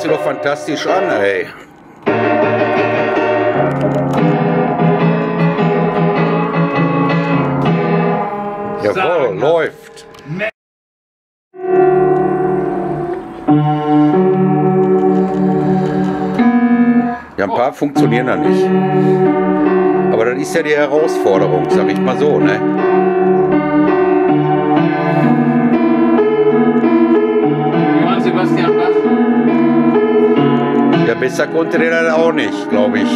sich doch fantastisch an, ey. Jawohl, läuft. Ja, ein paar funktionieren da nicht. Aber das ist ja die Herausforderung, sag ich mal so, ne? Besser konnte der das auch nicht, glaube ich.